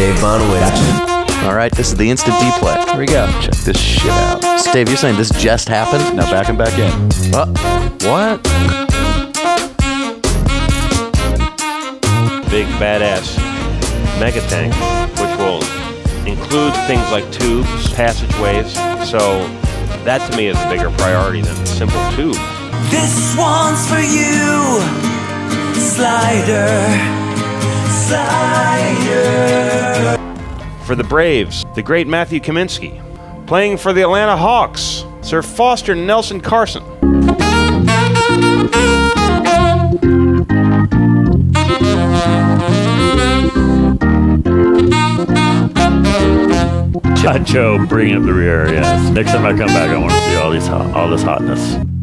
Dave Bonawits. All right, this is the instant D play. Here we go. Check this shit out. So Dave, you're saying this just happened? Now back and back in. Uh, what? big badass mega tank, which will include things like tubes, passageways. So that to me is a bigger priority than a simple tube. This one's for you, Slider. Slider. For the Braves, the great Matthew Kaminsky. Playing for the Atlanta Hawks, Sir Foster Nelson Carson. Chacho bringing up the rear. Yes. Next time I come back, I want to see all these all this hotness.